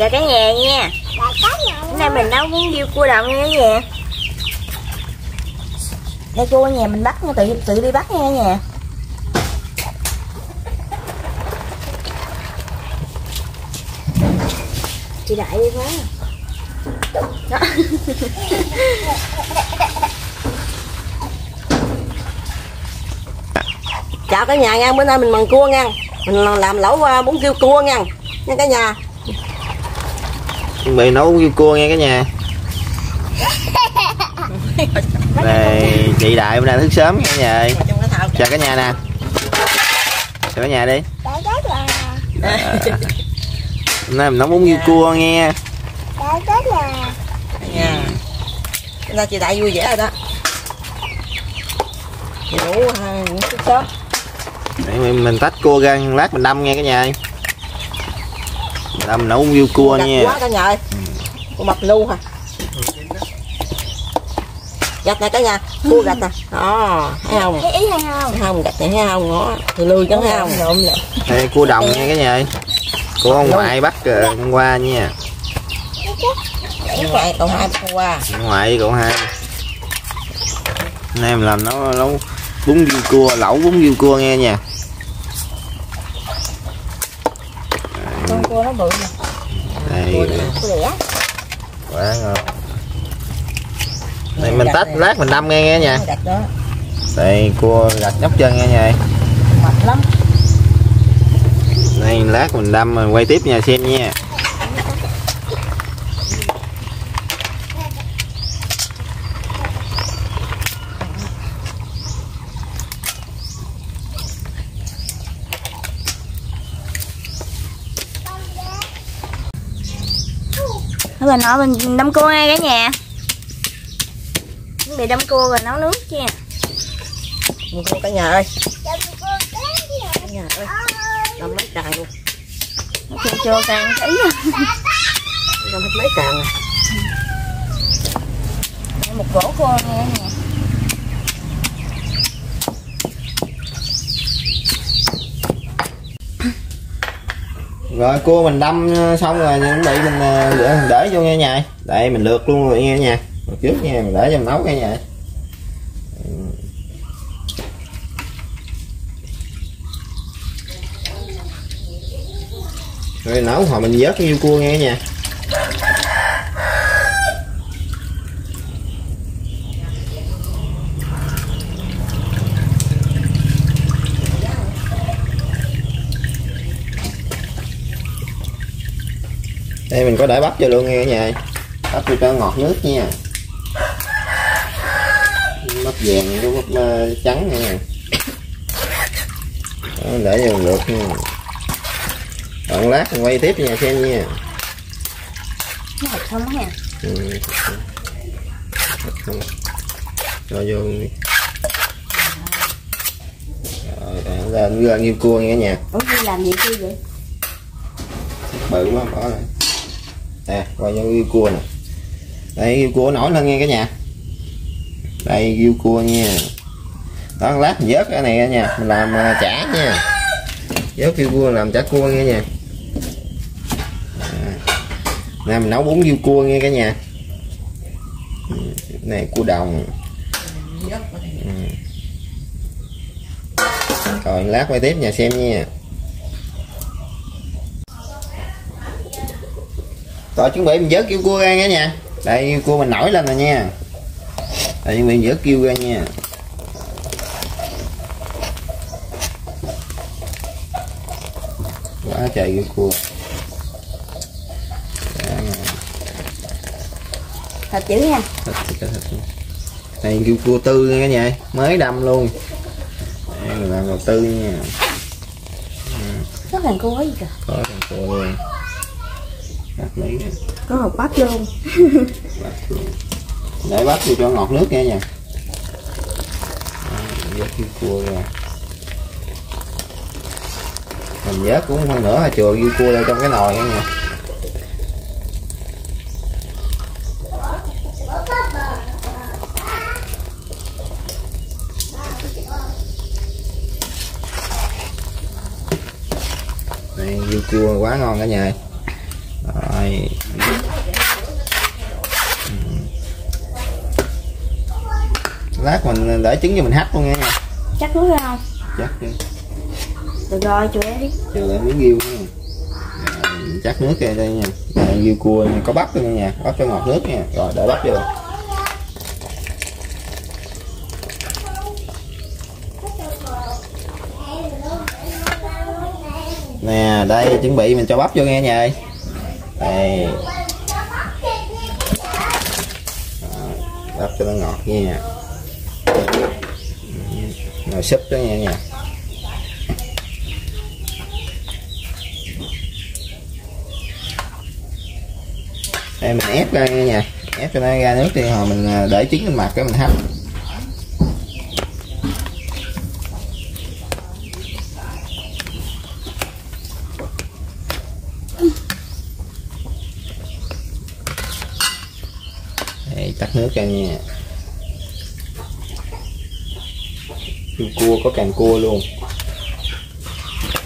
chào cả nhà nha. Nhà hôm nay mình nấu bún riêu cua đồng nha cả nhà đây cua nhà mình bắt nha tự tự đi bắt nha cả nhà chị đại đi quá. Đó. Chào cả nhà nha bữa nay mình mần cua nha. Mình làm lẩu à, bún riêu cua nha. Nha cả nhà chuẩn bị nấu riêu cua nha cả nhà. Đây chị đại bữa nay thức sớm nha cả nhà ơi. chào cả nhà nè. Chào cả nhà đi. Là hôm nay mình nấu bún riêu cua nghe. Đã rất là nha Chúng ta chị đại vui vẻ rồi đó. Ngủ à, chút sớm để mình, mình tách cua ra lát mình đâm nha cả nhà ơi. Đâm nấu riêu cua Gạch nha. quá cả nhà ơi. Con mập nu hả? Gạch này cả nhà. Cua gạch nè. Đó thấy không? Thấy ý hay không? thấy không? Gạch này thấy không? Ngó từ lươi chẳng thấy không? Nộm lại đây cua đồng nha cả nhà ơi. cua ông ngoại bắt ờ, hôm qua nha. Ngoại còn hai hôm qua. Ông ngoại cậu hai. Nay mình làm nấu nấu bún riêu cua lẩu bún riêu cua nghe nha bự đây quá ngon. Đây mình tách lát mình đâm nghe nghe nha. Đây cua gạch nhóc chân nghe nha. Mập lắm. Đây lát mình đâm mình quay tiếp nha xem nha Thôi mình nói mình đâm cua ngay cả nhà. Chuẩn bị đâm cua rồi nấu nước nha Nhìn cô cả nhà ơi. Cả nhà ơi. Làm mấy càng luôn. Chua chua càng ý làm hết mấy càng à. Một gỗ cua nha cả rồi, cua mình đâm ờ, xong rồi chuẩn bị mình ờ, để vô nghe nhà. Đây, mình lượt luôn rồi, nghe nhà. Trước nha, mình để cho mình nấu nghe nhà. Rồi, nấu, hồi mình vớt cái cua nghe nha đây mình có để bắp vô luôn nghe cả nhà bắp vô cho ngọt nước nha bắp vàng với bắp ờ, trắng nha Đó, để vô lượt nha còn lát mình quay tiếp nha xem nha á nha ừ. rồi vô rồi ra ra nghiêu cua nghe cả nhà ủa đi làm gì chưa vậy bự quá bỏ lại nè quay cho riêu cua nè. Đây riêu cua nổi lên nghe cả nhà. Đây riêu cua nha. Đó lát mình vớt cái này nha. Mình làm à, chả nha. Vớt riêu cua làm chả cua nghe nha. Nè. Mình nấu bún riêu cua nghe cả nhà. Này cua đồng. Ừ. rồi lát quay tiếp nhà xem nha rồi chuẩn bị mình vớt kêu cua ra nha nha. Đây cua mình nổi lên rồi nha. Đây chuẩn bị vớt kêu ra nha. Quá trời kêu cua. Thật chữ nha thịt thịt thịt đây kêu cua tư nha cả nhà. Mới đâm luôn. Đây, mình làm đầu tư nha. Có thằng cua gì kìa? Có thằng cua luôn Cái có hộp bắp luôn bắp luôn để bắp vô cho ngọt nước nha. Nha vớt kêu cua ra. Mình vớt cũng hơn nữa là chừa kêu cua ra trong cái nồi nha nha. Này riêu cua quá ngon cả nhà. Rồi Ừ. lát mình để trứng cho mình hấp luôn nha. Chắc nước không? Chắc được rồi chú đi. Chờ lại miếng ghiêu nha. Chắc nước đây đây nha. Ghiêu cua nha. có bắp luôn nha. Bắp cho ngọt nước nha. Rồi để bắp vô. Nè đây chuẩn bị mình cho bắp vô nghe nha ơi đây. Đắp cho nó ngọt nha. Ừ, Rồi súp đó nha nha đây, mình ép ra nha ép cho nó ra nước đi, hồi mình à, để trứng lên mặt cái mình hấp đây tắt nước ra nha. Cua cua, có càng cua luôn.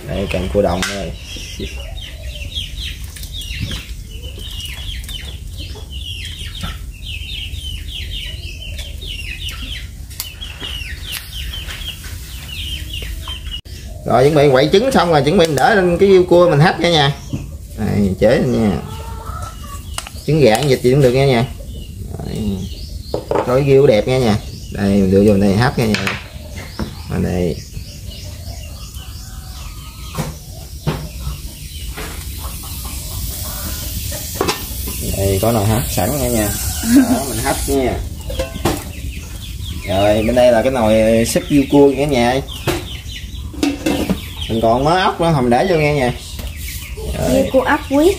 Đây càng cua đồng đây. Rồi, chuẩn bị quậy trứng xong rồi, chuẩn bị đỡ lên cái yêu cua mình hấp nha nha. Đây chế nha. Trứng gà ăn vịt gì cũng được nha nha cái riêu đẹp nha nha. Đây mình đưa vô đây hấp nha nha. Ở đây. Đây có nồi hấp sẵn nha nha. Đó mình hấp nha. Rồi bên đây là cái nồi súp riêu cua cả nhà mình còn mớ ốc nữa hầm để vô nghe nha. Như cua ốc quý.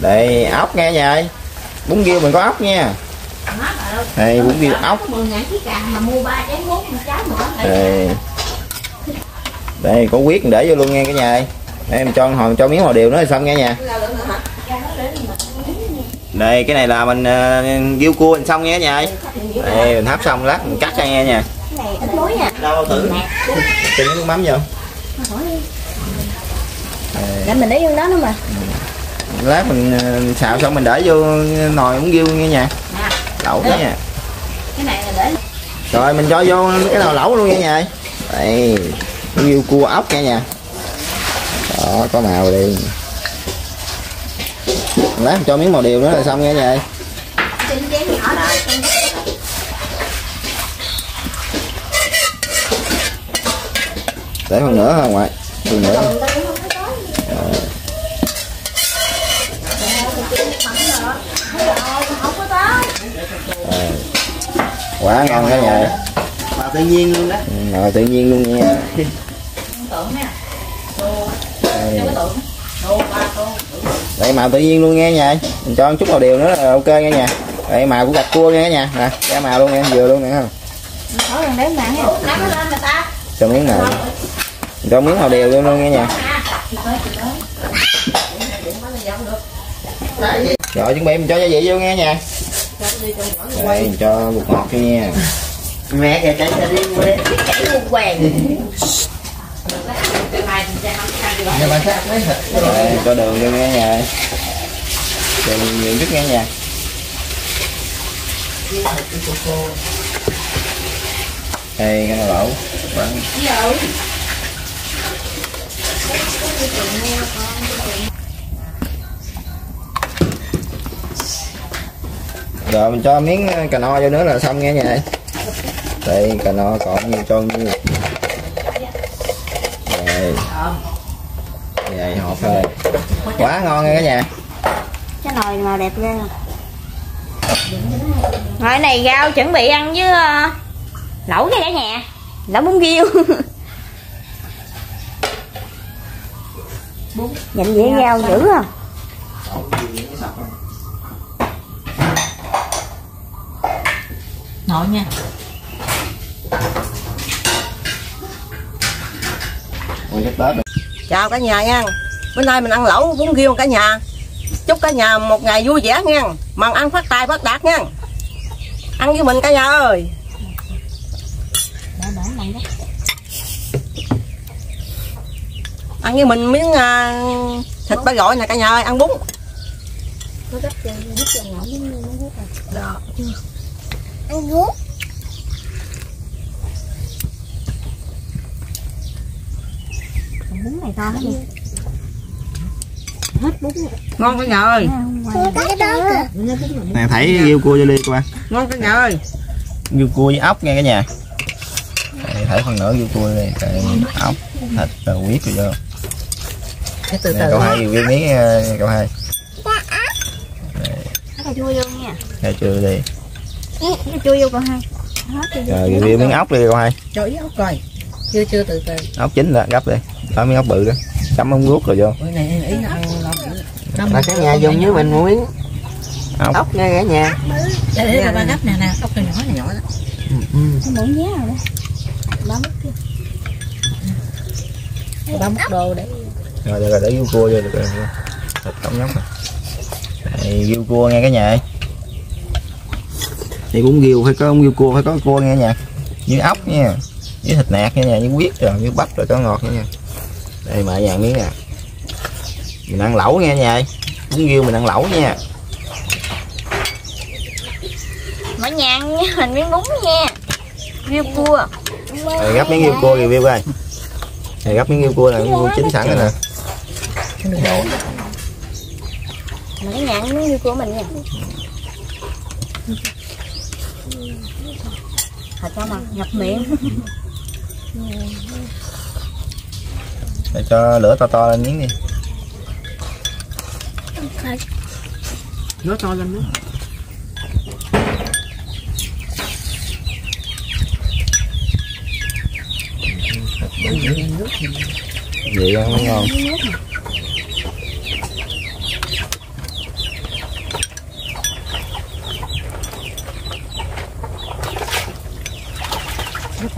Đây ốc nghe nhà bún riêu mình có ốc nha đây bún riêu ốc. 10 ngàn ký càng mà mua 3 trái 4 trái nữa. Đây. Đây có quyết để vô luôn nghe cả nhà ơi. Mình cho hồi cho miếng hồ điều nữa xong nghe nha đây cái này là mình uh, riêu cua mình xong nghe ơi. Đây mình hấp xong lát mình cắt ra nghe nha nha. Đâu thử. Cho miếng nước mắm vô. Để mình để vô đó nữa mà. Lát mình ờ, xào xong mình để vô nồi bún riêu nghe nha lẩu đó nha cái này là để rồi mình cho vô cái nồi lẩu luôn nha nhà đây riêu cua ốc nha nha đó có màu đi. Lát mình cho miếng màu điều nữa là xong nha nhà để phần nữa không ngoại phần nữa quá ngon cả nhà? Mà tự nhiên luôn đó. Ừ, rồi tự nhiên luôn nha. Đây. đây màu tự nhiên luôn nghe nha mình cho một chút màu điều nữa là ok nha nha đây màu của gạch cua nha nha nè cái màu luôn nha vừa luôn nè không mà cho miếng nào. Cho miếng màu đều luôn luôn nha nha rồi chuẩn bị mình cho gia vị vô nghe nha đây mình cho bột ngọt nha. Mẹ kìa chạy đi mua đi Chạy luôn quèn. đây, cho đường vô nghe nha đường nhiều chút nghe nha đây cái nồi lẩu rồi mình cho miếng ờ, cà no vô nữa là xong nghe nha đây cà no còn nhiều cho nhiêu đây vậy hộp rồi, quá ngon nghe cả nhà Cái nồi màu đẹp ghê. Rồi này rau chuẩn bị ăn với ờ, lẩu nha cả nhà. Lẩu bún riêu. Nhìn dễ rau dữ à. Nội nha. Chào cả nhà nha. Bữa nay mình ăn lẩu bún riêu cả nhà. Chúc cả nhà một ngày vui vẻ nha. Mừng ăn phát tài phát đạt nha. Ăn với mình cả nhà ơi. Ăn với mình miếng à, thịt ba gọi nè cả nhà ơi. Ăn bún ăn guốc bún này to hết đi ngon cả nhà ơi. Cái đó kìa. Nè thấy riêu cua cho ly coi. Ngon cả nhà ơi. Riêu cua với ốc nha cả nhà. Đây, thấy phần nửa riêu cua đây Đây, ốc thịt rồi huyết rồi vô. Từ từ cậu hai riêu miếng ờ, cậu hai. Nó cà chua vô nha. Chưa đi nó chua vô con hai. Vô rồi miếng ốc đi cậu hai. Cho ý ốc coi chưa chưa từ từ. Ốc chín đó gấp đi. Đó miếng ốc bự đó. Chấm ống ruốc rồi vô. Bữa này ý nó ăn lâu Bà cả nhà dùng với mình miếng ốc. ốc nha cả nhà. Để để ba gấp nè nè. Ốc này nhỏ này nhỏ đó. Cái muỗng giá rồi. Đó ba mất kia ba đồ để. Rồi rồi để riêu cua vô được rồi. Thịt không nhóc này đây riêu cua nha cả nhà ơi thì cũng riêu phải có ống riêu cua phải có cua nha. Cả nhà với ốc nha với thịt nạc nha nhà với huyết rồi với bắp rồi có ngọt nha đây mời nhà miếng nè. Mình ăn lẩu nha. Nhà ơi bún riêu mình ăn lẩu nha. Mở nhàn với mình miếng bún nha. Riêu cua. Rồi gấp miếng riêu cua review coi. Này gấp miếng riêu cua này miếng cua chín sẵn rồi nè. Mà cái nhàn miếng cua của mình nha thật cho mà nhập miệng. Để cho lửa to to lên miếng đi. Nó to lên nữa vậy ăn mới ngon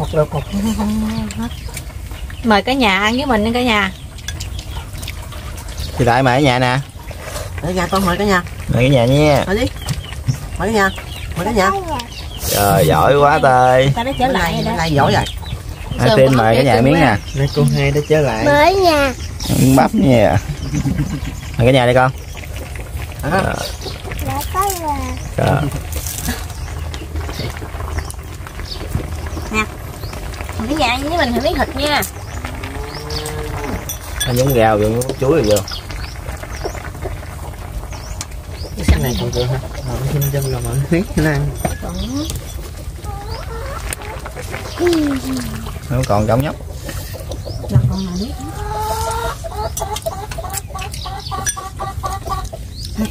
một đồ cục không không hết mời cả nhà ăn với mình nha cả nhà. Thì tại mày ở nhà nè. Để nhà con mời cả nhà. Mày ở nhà nha. Mời đi. Mời cả nhà. Mời cả nhà. Trời giỏi quá tơi ta đã trở lại nay rồi đó. Nay giỏi rồi. Hai tên mời cả nhà miếng nè. Đây cô hai đã trở lại. Mới nhà. Miếng bắp nha. Mời cả nhà đi con. À, đã có là cái nhàn với mình thì miếng thịt nha. Ăn giống vô giống chuối rồi vô. Cái này còn được hả? Mà nó xin trong là mọi huyết nó ăn nó còn trong nhóc.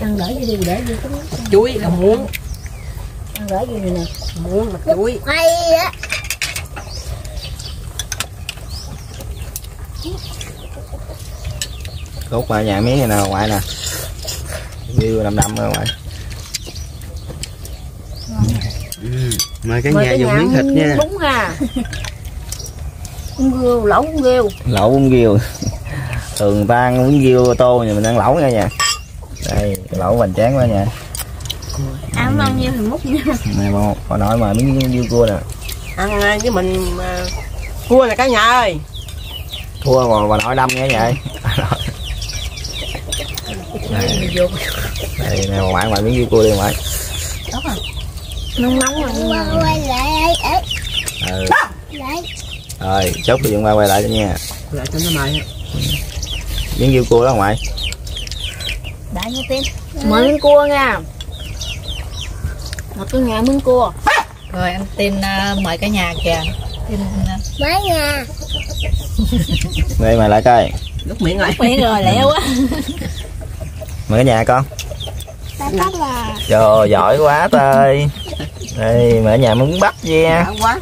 Ăn gửi vô đi để vô cái chuối là muống. Ăn gửi vô nè. Muống là chuối. Hay á cốt mà nhà miếng này nè ngoại nè. View đầm đầm rồi ngoại. Mời cả Mời nhà dùng miếng thịt nha. bún ha. Bún riêu lẩu bún riêu. Lẩu bún riêu. Thường ta ăn bún riêu tô nhưng mình ăn lẩu nha nha đây lẩu hoành tráng quá nha ăn bao nhiêu thì múc nha. Này bà, bà nội mà miếng riêu cua nè. Ăn à, với mình à, cua nè cả nhà ơi. Thua mà bà nội đâm nha vậy đây, đây nè ngoại ngoại miếng riêu cua đi ngoại nóng nóng rồi qua quay lại ấy ừ. rồi chốt thì dùng qua quay lại cho nha. Lại cho nó mày miếng riêu cua đó ngoại đã nha tim mời miếng cua nha. Một cái nhà miếng cua. Rồi anh tin à, mời cả nhà kìa. Tin à, mới nhà đây mày lại coi. Lúc miệng lại miệng rồi lẹ quá mời cả nhà con. Trời giỏi quá tơi đây cả nhà muốn bắt nha. Đã quá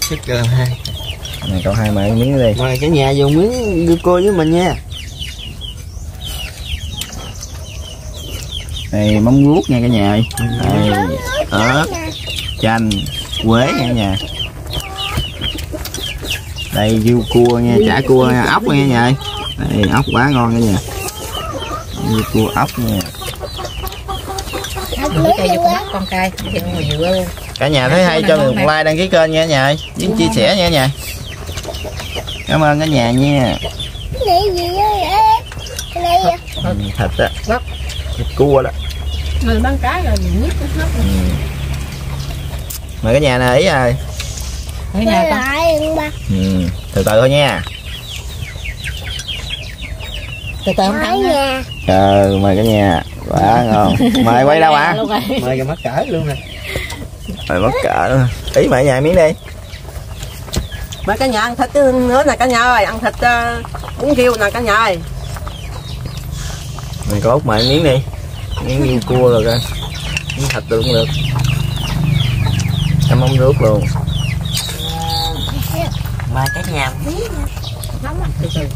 Sức cơ hai này cậu hai mời miếng đi. Mời cả nhà dùng miếng đưa cô với mình nha. Đây móng guốc nha cả nhà ơi. Đây ớt chanh quế nha cả nhà đây riêu cua nha chả cua nha, ốc nha cả nhà ơi. Đây ốc quá ngon cả nhà. Riêu cua ốc nha. Con luôn cả nhà thấy hay cho mình một like đăng ký kênh nha nhà với chia sẻ nha nhà. Cảm ơn cả nhà nha. Cái này cái này ừ, thịt á. Thịt cua đó. Người bán cá rồi nhít hết mời cả nhà nè ý rồi cái nhà con. Ừ. từ từ thôi nha. Từ từ không thắng nhà. Ờ mời cả nhà. Quá ngon. Mời quay đâu ạ rồi. Mời cái mắt cỡ luôn nè. Mời mất cỡ ý mời nhà miếng đi. Mà cả nhà ăn thịt nữa nè cả nhà ơi ăn thịt uh, bún riêu nè cả nhà ơi. Mày có út mời miếng đi. Miếng riêu cua rồi coi. Miếng thịt được cũng được? Chấm mắm nước luôn mời cả nhà từ từ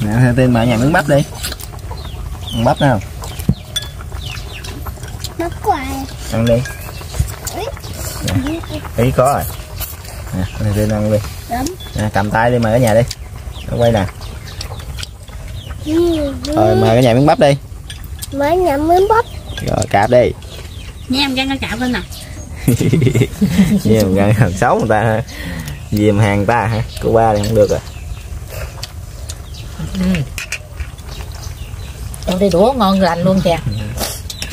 nè theo tin mời nhà miếng bắp đi. Ăn bắp nào? Mất quài ăn đi. Ý có rồi nè theo tin ăn đi nè, cầm tay đi mời cả nhà đi. Nó quay nè. Rồi mời cả nhà miếng bắp đi. Mới nhậm miếng bắp. Rồi cạp đi. Nha em gắn nó cạo lên nè. Diêm gan hàng xấu người ta ha. Diêm hàng ta hả Cô ba thì không được rồi. Trong đây đũa ngon lành luôn kìa.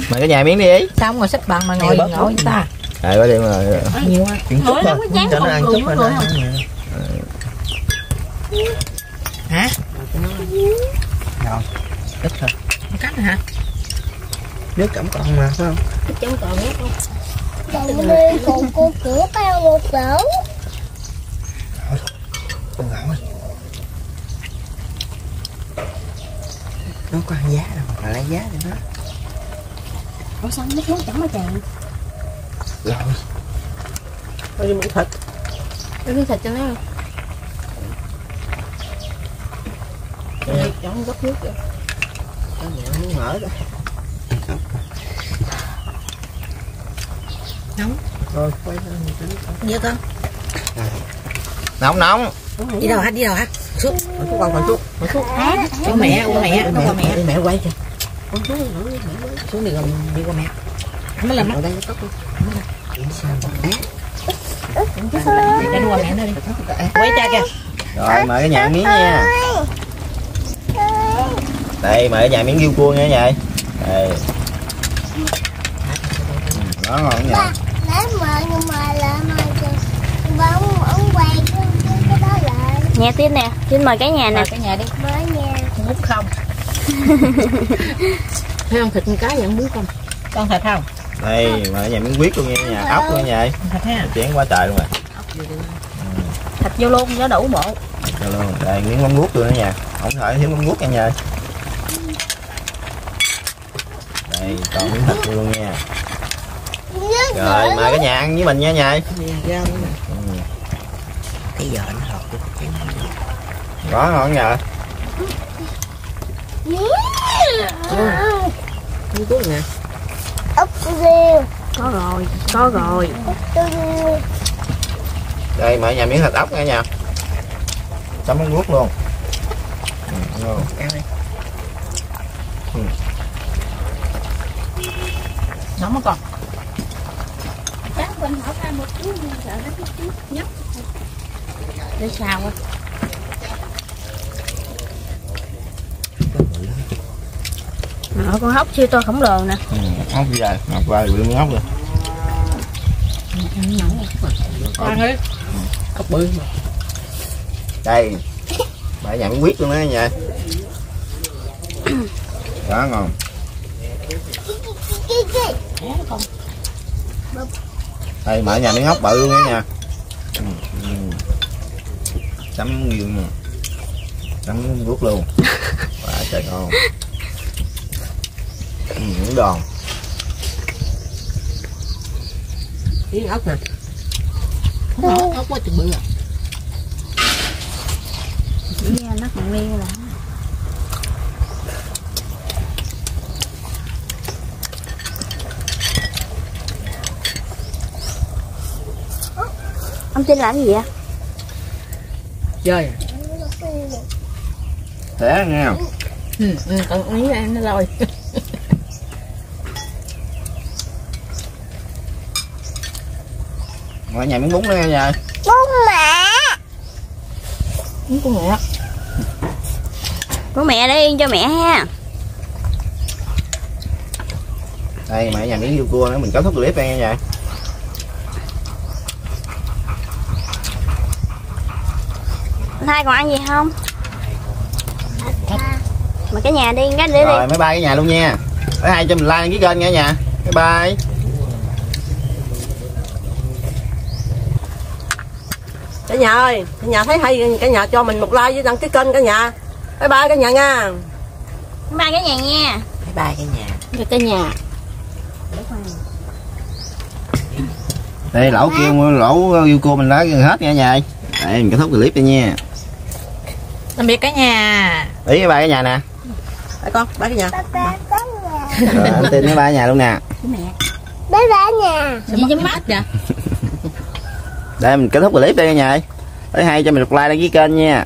Mời cái nhà miếng đi ý. Xong rồi xếp bằng mà ngồi ngồi ta Rồi quá đi mà Nhiều quá. Chuyện chút thôi. cho nó ăn chút thôi Hả? Rồi, ít thôi Cắt rồi hả? nước cẩm con mà phải không? Chống còn nhất không? còn đi còn cô cửa cao một cỡ con gạo ơi nó có ăn giá đâu mà lấy giá thì nó Ủa sao nước nước chẳng mà chàng rồi có đi miếng thịt Cái miếng thịt cho nó. Chẳng gấp nước kìa. Cả nhà muốn mở đó Nóng. Rồi quay lên một tí Vậy con. Nóng nóng. Đi đâu hả? Đi đâu hả? Xuống. Mà chú con còn chút Của mẹ, của mẹ, nó qua mẹ. mẹ quay kìa. Xuống đi gần đi qua mẹ. Không làm mắt ở đây nó tóc đi Quay cha kìa. Rồi mời cái nhà miếng nha. Đây mời cái nhà miếng riêu cua nha nhà. Đây. Đó ngon nha. Lấy mà nhưng mà lại mà bóng ông quay cái cái cái đó lại. Nhà Tin nè Tin mời cả nhà nè. Cả nhà đi. Mới nhà. Mút không? Thấy không thịt con cá vậy không muốn không? Con thịt không Đây mời cái nhà miếng quyết luôn nha nhà ốc luôn nha Thịt Chén quá trời luôn rồi. Thịt vô luôn nó đủ bộ. Cho luôn Đây miếng mắm ruốc luôn đó nha. Không thể thiếu mắm ruốc nha nhà Đây còn miếng thịt luôn nha. Rồi mời cả nhà ăn với mình nha ừ. cái giờ nó cái Có ngon nhờ. Miếng chút nè ốc riêu. Có rồi Có rồi. Đây mời nhà miếng thịt ốc nha nha. Chấm mắm ruốc luôn. Ừ, ăn đi Nóng không con. Để sao á Ờ, con hốc siêu to khổng lồ nè. Ừ, gì rồi ngọc qua bị ốc rồi. Ăn đi. Ốc bự. Đây nhà miếng quyết luôn đó nha. Đó ngon. Đây mở nhà miếng ốc bự luôn đó nha. Ừ, ừ. chấm nhiều mà chấm ruốc luôn. Quá trời ngon những đòn. Miếng ốc nè Ốc ốc quá chừng bự à. Nghe nó còn nguyên là ông tin làm gì vậy? Chơi. Thế nghe không? Ừ, ừ, con ý ăn nó rồi ngoài nhà miếng bún nữa nghe nha bún mẹ. Đúng con mẹ. Của mẹ yên cho mẹ ha. Đây mẹ nhà miếng riêu cua nữa mình kết thúc clip đây nha vậy anh hai còn ăn gì không? Mà cái nhà đi cái để đi. Rồi bye bye cái nhà luôn nha. Ở hai cho mình like đăng ký kênh nha nhà? Bye bye cả nhà ơi cả nhà thấy hay cả nhà cho mình một like với đăng ký kênh cả nhà. Bye bye cả nhà nha. Ba cái nhà nha. Bye bye cả nhà. Cho cái nhà. Đây lẩu kêu lẩu riêu cua mình đã gần hết nha nhà đây mình kết thúc clip đây nha. Tạm biệt cả nhà. Ý bye cái nhà nè. Bye con bye cả nhà. Rồi anh tin với ba nhà luôn nè. Bé bé nhà. Gì cho mắt vậy đây mình kết thúc clip đây nha nhà ơi. Thấy hay cho mình một like đăng ký kênh nha